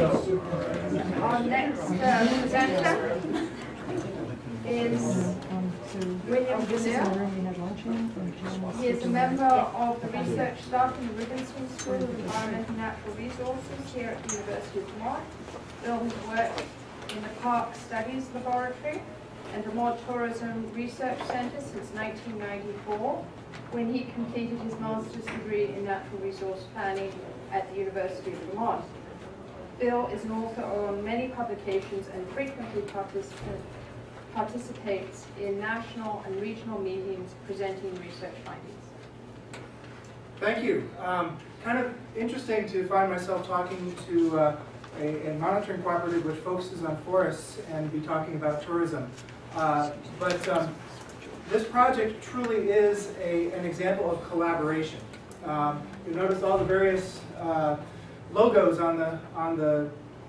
Our next uh, presenter is William Valliere. He is a member of the research staff in the Rubenstein School of Environment and Natural Resources here at the University of Vermont. Bill has worked in the Park Studies Laboratory and the Vermont Tourism Research Center since 1994, when he completed his master's degree in natural resource planning at the University of Vermont. Bill is an author on many publications and frequently particip- participates in national and regional meetings presenting research findings. Thank you. Um, Kind of interesting to find myself talking to uh, a a monitoring cooperative which focuses on forests and be talking about tourism. Uh, But um, this project truly is a, an example of collaboration. Um, You notice all the various uh, logos on the, on the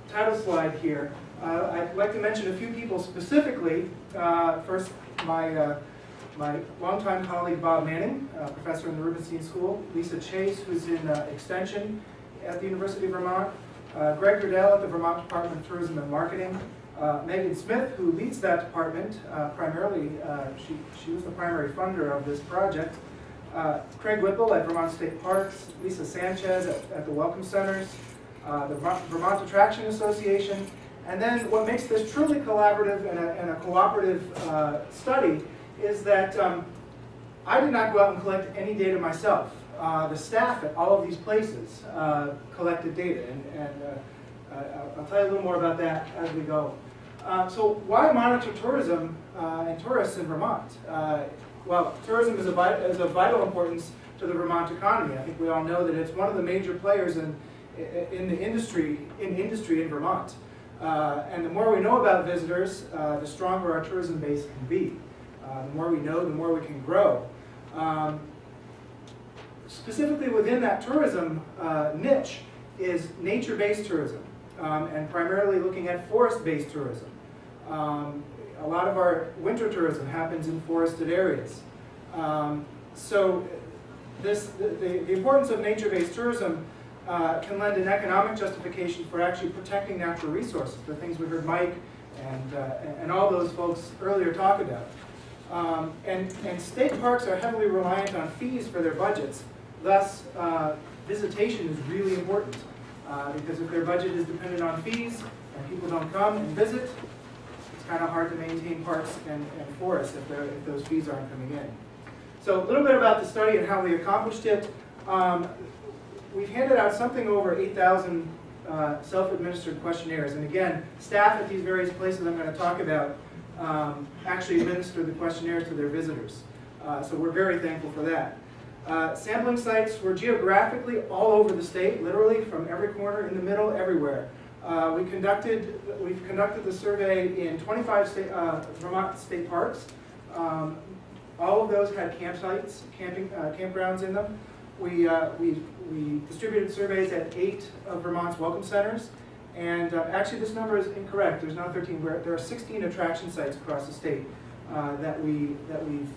title slide here. Uh, I'd like to mention a few people specifically. Uh, First, my, uh, my longtime colleague Bob Manning, uh, professor in the Rubenstein School, Lisa Chase, who's in uh, Extension at the University of Vermont, uh, Greg Gerdel at the Vermont Department of Tourism and Marketing, Megan Smith, who leads that department primarily, she, she was the primary funder of this project, uh, Craig Whipple at Vermont State Parks, Lisa Sanchez at, at the Welcome Centers, uh, the Vermont Attraction Association, and then what makes this truly collaborative and a, and a cooperative uh, study is that um, I did not go out and collect any data myself. Uh, the staff at all of these places uh, collected data, and, and uh, I'll tell you a little more about that as we go. So why monitor tourism and tourists in Vermont? Well, tourism is, a is of vital importance to the Vermont economy. I think we all know that it's one of the major players in, in the industry, in industry in Vermont. Uh, and the more we know about visitors, uh, the stronger our tourism base can be. Uh, the more we know, the more we can grow. Um, specifically within that tourism uh, niche is nature-based tourism, um, and primarily looking at forest-based tourism. Um, a lot of our winter tourism happens in forested areas. Um, so this, the, the importance of nature-based tourism uh, can lend an economic justification for actually protecting natural resources, the things we heard Mike and, uh, and all those folks earlier talk about. Um, and, and state parks are heavily reliant on fees for their budgets. Thus, uh, visitation is really important. Uh, because if their budget is dependent on fees and people don't come and visit, kind of hard to maintain parks and, and forests if, if those fees aren't coming in. So a little bit about the study and how we accomplished it. Um, we've handed out something over 8,000 uh, self-administered questionnaires. And again, staff at these various places I'm going to talk about um, actually administer the questionnaires to their visitors. Uh, so we're very thankful for that. Uh, sampling sites were geographically all over the state, literally from every corner, in the middle, everywhere. Uh, we conducted, we've conducted the survey in 25 state, uh, Vermont state parks. Um, all of those had campsites, camping, uh, campgrounds in them. We, uh, we, we distributed surveys at eight of Vermont's welcome centers. And uh, actually, this number is incorrect. There's not 13. We're, there are 16 attraction sites across the state uh, that, we, that we've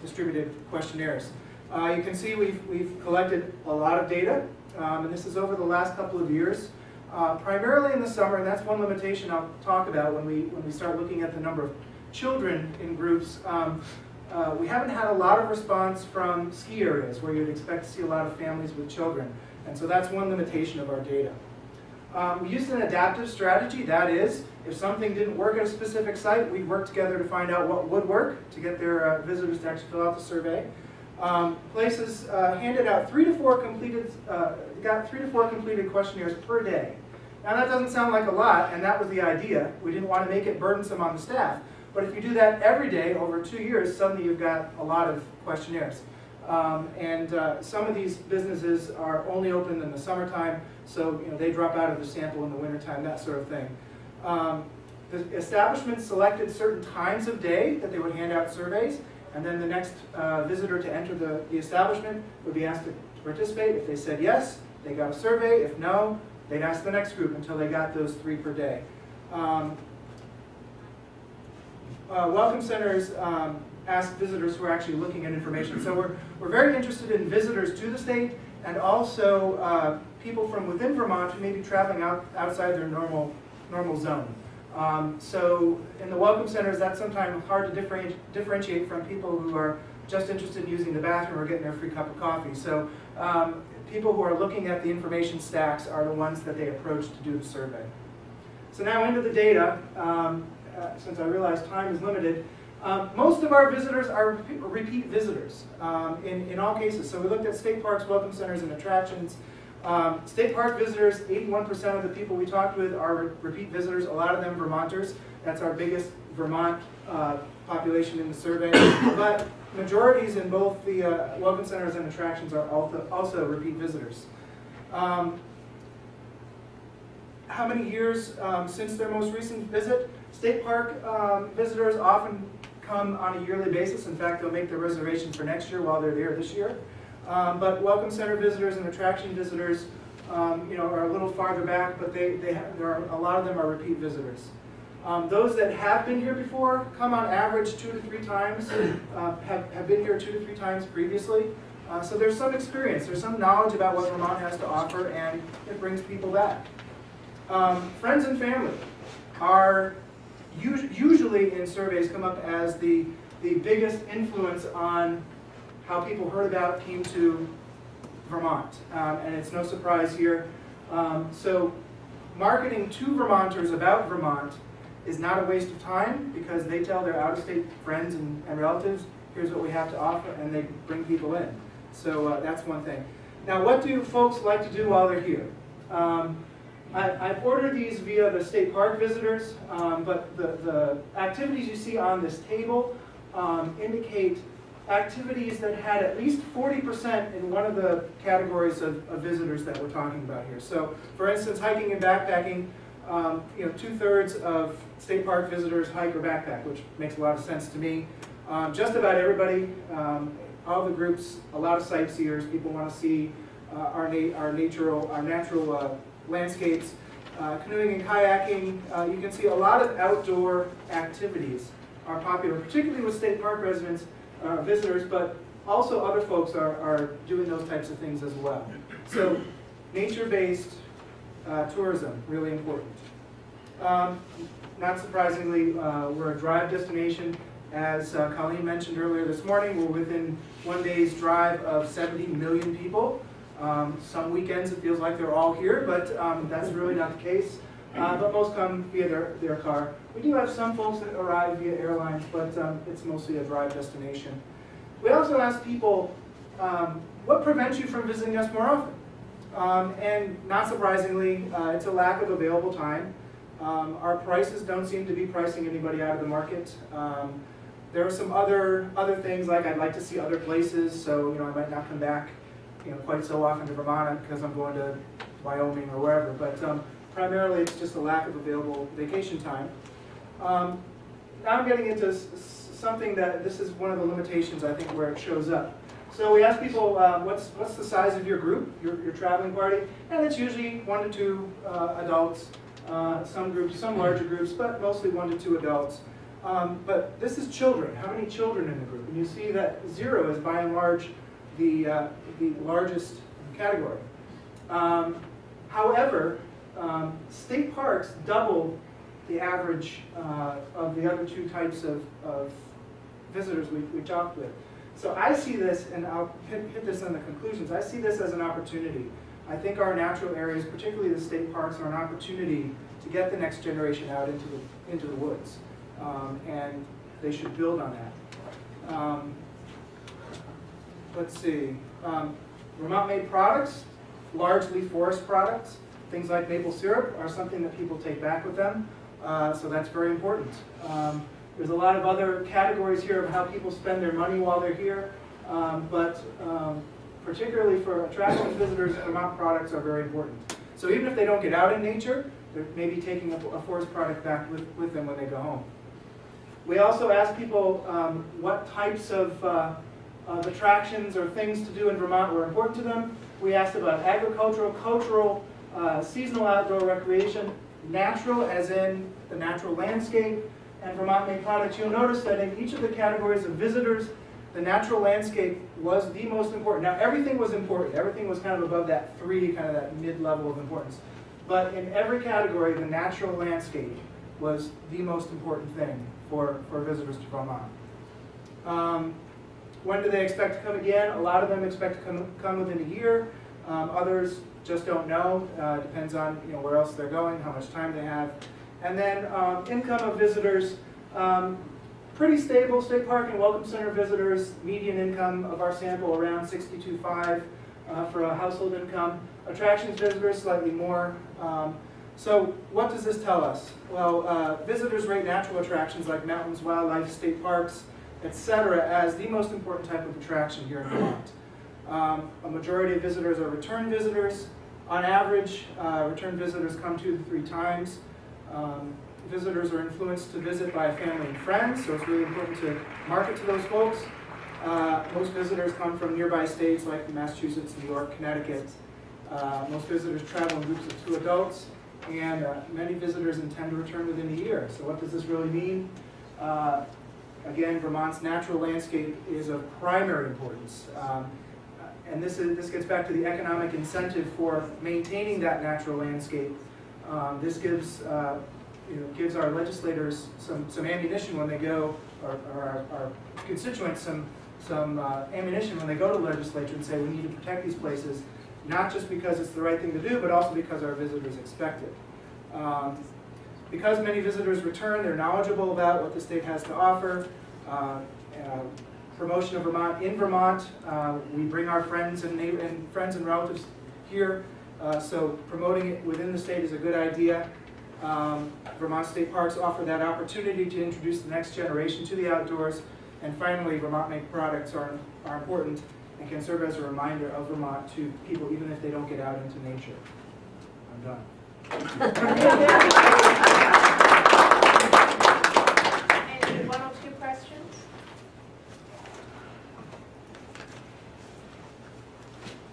distributed questionnaires. You can see we've, we've collected a lot of data, um, and this is over the last couple of years. Uh, primarily in the summer, and that's one limitation I'll talk about when we, when we start looking at the number of children in groups. Um, uh, we haven't had a lot of response from ski areas where you'd expect to see a lot of families with children. And so that's one limitation of our data. Um, we used an adaptive strategy. That is, if something didn't work at a specific site, we'd work together to find out what would work to get their uh, visitors to actually fill out the survey. Um, places uh, handed out three to four completed, uh, got three to four completed questionnaires per day. Now that doesn't sound like a lot, and that was the idea. We didn't want to make it burdensome on the staff. But if you do that every day over two years, suddenly you've got a lot of questionnaires. Um, and uh, some of these businesses are only open in the summertime, so you know, they drop out of the sample in the wintertime, that sort of thing. Um, the establishments selected certain times of day that they would hand out surveys, and then the next uh, visitor to enter the, the establishment would be asked to participate. If they said yes, they got a survey. If no, they'd ask the next group until they got those three per day. Um, uh, welcome centers um, ask visitors who are actually looking at information. So we're, we're very interested in visitors to the state and also uh, people from within Vermont who may be traveling out, outside their normal, normal zone. Um, so in the welcome centers, that's sometimes hard to differenti- differentiate from people who are just interested in using the bathroom or getting their free cup of coffee. So um, people who are looking at the information stacks are the ones that they approach to do the survey. So now into the data, um, uh, since I realize time is limited. Um, most of our visitors are repeat- visitors um, in, in all cases. So we looked at state parks, welcome centers, and attractions. Um, state park visitors, 81% of the people we talked with are re- repeat visitors, a lot of them Vermonters. That's our biggest Vermont uh, population in the survey. but majorities in both the uh, welcome centers and attractions are also, also repeat visitors. Um, how many years um, since their most recent visit? State park um, visitors often come on a yearly basis. In fact, they'll make their reservation for next year while they're there this year. Um, but welcome center visitors and attraction visitors, um, you know, are a little farther back, but they, they have, there are, a lot of them are repeat visitors. Um, those that have been here before come on average two to three times, uh, have, have been here two to three times previously. Uh, so there's some experience, there's some knowledge about what Vermont has to offer, and it brings people back. Um, friends and family are usually in surveys come up as the, the biggest influence on how people heard about, came to Vermont. Um, and it's no surprise here. Um, so marketing to Vermonters about Vermont is not a waste of time because they tell their out-of-state friends and, and relatives, here's what we have to offer, and they bring people in. So uh, that's one thing. Now, what do folks like to do while they're here? Um, I, I've ordered these via the state park visitors, um, but the, the activities you see on this table um, indicate activities that had at least 40% in one of the categories of, of visitors that we're talking about here. So, for instance, hiking and backpacking, um, you know, two-thirds of state park visitors hike or backpack, which makes a lot of sense to me. Um, just about everybody, um, all the groups, a lot of sightseers, people want to see uh, our, na our natural, our natural uh, landscapes. Uh, canoeing and kayaking, uh, you can see a lot of outdoor activities are popular, particularly with state park residents, uh, visitors, but also other folks are, are doing those types of things as well. So nature-based uh, tourism, really important. Um, not surprisingly, uh, we're a drive destination. As uh, Colleen mentioned earlier this morning, we're within one day's drive of 70 million people. Um, some weekends it feels like they're all here, but um, that's really not the case. Uh, but most come via their, their car. We do have some folks that arrive via airlines, but um, it's mostly a drive destination. We also ask people, um, what prevents you from visiting us more often? Um, and not surprisingly, uh, it's a lack of available time. Um, our prices don't seem to be pricing anybody out of the market. Um, there are some other other things like I'd like to see other places, so you know I might not come back, you know, quite so often to Vermont because I'm going to Wyoming or wherever. But um, primarily, it's just a lack of available vacation time. Um, now I'm getting into something that this is one of the limitations I think where it shows up. So we ask people, uh, what's what's the size of your group, your, your traveling party, and it's usually one to two uh, adults. Uh, some groups, some larger groups, but mostly one to two adults. Um, but this is children. How many children in the group? And you see that zero is by and large the uh, the largest category. Um, however, um, state parks double the average uh, of the other two types of, of visitors we, we talked with. So I see this, and I'll hit, hit this in the conclusions, I see this as an opportunity. I think our natural areas, particularly the state parks, are an opportunity to get the next generation out into the, into the woods. Um, and they should build on that. Um, let's see, um, Vermont-made products, largely forest products. Things like maple syrup are something that people take back with them, uh, so that's very important. Um, there's a lot of other categories here of how people spend their money while they're here, um, but um, particularly for attracting visitors, Vermont products are very important. So even if they don't get out in nature, they're maybe taking a, a forest product back with, with them when they go home. We also ask people um, what types of, uh, of attractions or things to do in Vermont were important to them. We asked about agricultural, cultural, uh, seasonal outdoor recreation, natural as in the natural landscape, and Vermont-made products. You'll notice that in each of the categories of visitors, the natural landscape was the most important. Now, everything was important. Everything was kind of above that three, kind of that mid-level of importance. But in every category, the natural landscape was the most important thing for, for visitors to Vermont. Um, when do they expect to come again? A lot of them expect to come, come within a year. Um, others just don't know. Uh, depends on you know where else they're going, how much time they have. And then um, income of visitors, um, pretty stable. State Park and Welcome Center visitors, median income of our sample around 62.5 uh, for a household income. Attractions visitors slightly more. Um, so what does this tell us? Well, uh, visitors rate natural attractions like mountains, wildlife, state parks, etc. as the most important type of attraction here in Vermont. Um, a majority of visitors are return visitors. On average, uh, return visitors come two to three times. Um, visitors are influenced to visit by family and friends, so it's really important to market to those folks. Uh, most visitors come from nearby states like Massachusetts, New York, Connecticut. Uh, most visitors travel in groups of two adults, and uh, many visitors intend to return within a year. So what does this really mean? Uh, again, Vermont's natural landscape is of primary importance. Um, and this, is, this gets back to the economic incentive for maintaining that natural landscape. Um, this gives, uh, you know, gives our legislators some, some ammunition when they go, or, or our, our constituents some, some uh, ammunition when they go to the legislature and say we need to protect these places, not just because it's the right thing to do, but also because our visitors expect it. Um, because many visitors return, they're knowledgeable about what the state has to offer. Uh, uh, promotion of Vermont in Vermont. Uh, we bring our friends and, and friends and relatives here, uh, so promoting it within the state is a good idea. Um, Vermont State Parks offer that opportunity to introduce the next generation to the outdoors. And finally, Vermont-made products are, are important and can serve as a reminder of Vermont to people even if they don't get out into nature. I'm done. Any one or two questions?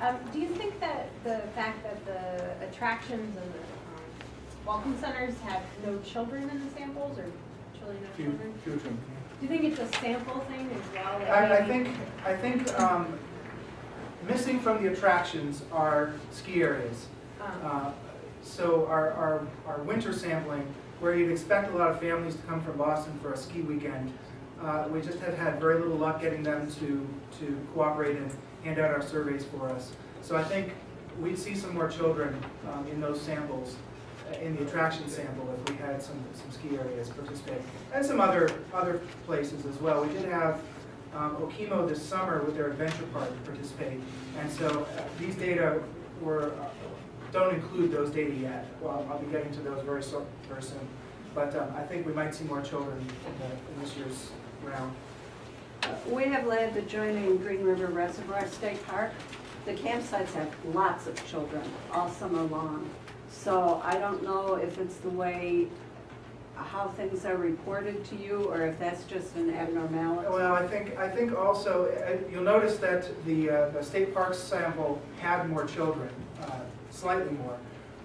Um, do you think that the fact that the attractions and the welcome centers have no children in the samples or children no Few- children? few of them. Do you think it's a sample thing as well? like I, I maybe- think, I think um, missing from the attractions are ski areas. um, Uh, So our, our, our winter sampling, where you'd expect a lot of families to come from Boston for a ski weekend, uh, we just have had very little luck getting them to, to cooperate and hand out our surveys for us. So I think we'd see some more children um, in those samples, in the attraction sample, if we had some, some ski areas participate. And some other, other places as well. We did have um, Okemo this summer with their adventure park participate. And so uh, these data were, uh, don't include those data yet. Well, I'll be getting to those very so, very soon. But um, I think we might see more children in, the, in this year's round. We have led adjoining Green River Reservoir State Park. The campsites have lots of children all summer long. So I don't know if it's the way, how things are reported to you, or if that's just an abnormality. Well, I think, I think also, uh, you'll notice that the, uh, the state parks sample had more children, uh, slightly more.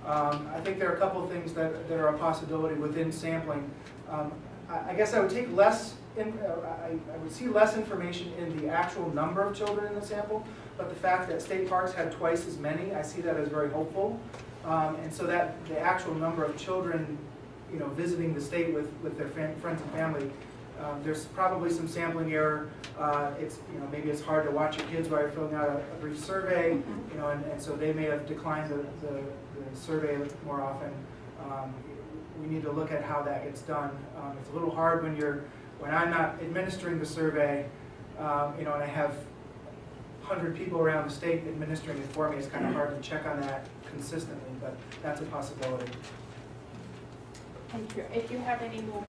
Um, I think there are a couple of things that, that are a possibility within sampling. Um, I, I guess I would take less, in, uh, I, I would see less information in the actual number of children in the sample, but the fact that state parks had twice as many, I see that as very hopeful. Um, and so that the actual number of children, you know, visiting the state with, with their friends and family um, There's probably some sampling error. Uh, It's, you know, maybe it's hard to watch your kids while you're filling out a a brief survey, you know, and and so they may have declined the, the the survey more often. Um, We need to look at how that gets done. Um, It's a little hard when you're, when I'm not administering the survey, um, you know, and I have 100 people around the state administering it for me, it's kind of hard to check on that consistently, but that's a possibility. Thank you. If you have any more